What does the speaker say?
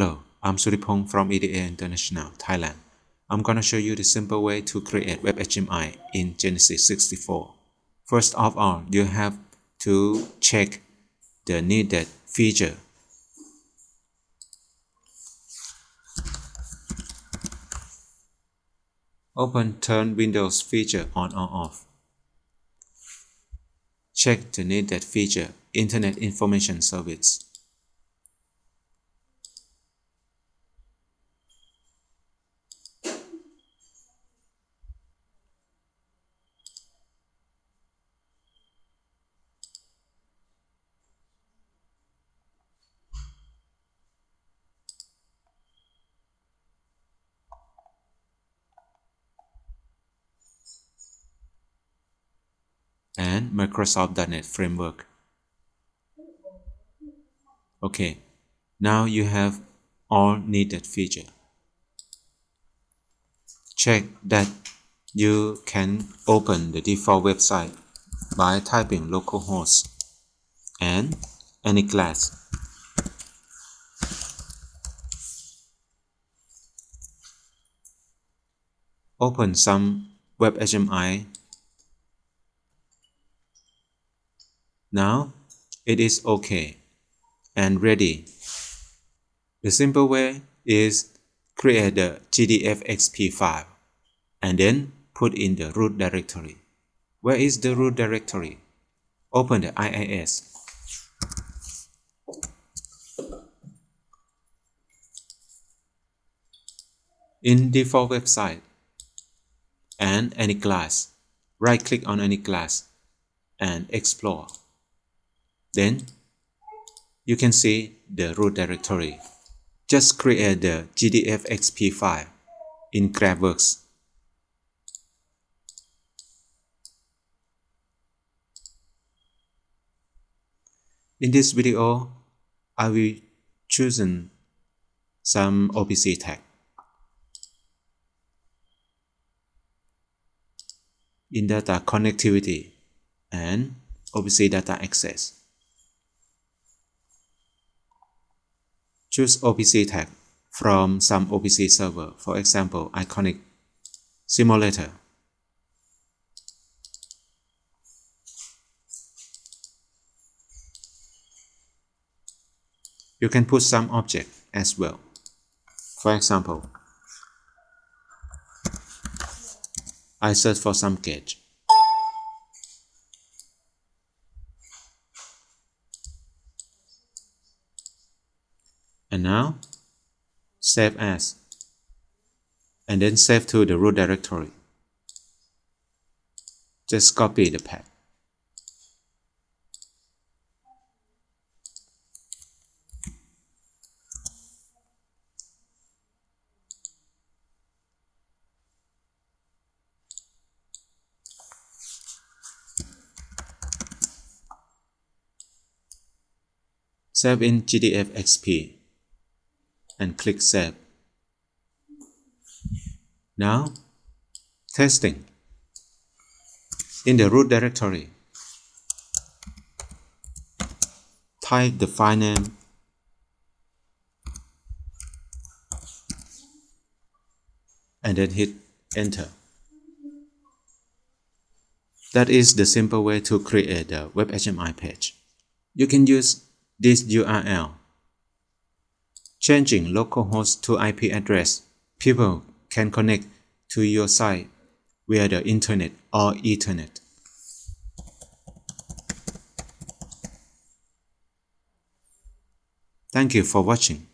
Hello, I'm Suripong from EDA International, Thailand. I'm gonna show you the simple way to create WebHMI in Genesis 64. First of all, you have to check the needed feature. Open Turn Windows feature on or off. Check the needed feature Internet Information Service. And Microsoft.NET Framework. Okay, now you have all needed feature. Check that you can open the default website by typing localhost and any class. Open some WebHMI Now it is okay and ready. The simple way is create the GDFXP file and then put in the root directory. Where is the root directory? Open the IIS. In default website and any class, right click on any class and explore. Then you can see the root directory. Just create the GDFXP file in GraphWorX. In this video, I will choose some OPC tag. In data connectivity and OPC data access. Choose OPC tag from some OPC server, for example, Iconic Simulator. You can put some object as well. For example, I search for some gauge. And now save as. And then save to the root directory. Just copy the path. Save in GDF XP and click Save. Now, testing. In the root directory, type the file name and then hit enter. That is the simple way to create a WebHMI page. You can use this URL Changing localhost to IP address, people can connect to your site via the internet or Ethernet. Thank you for watching.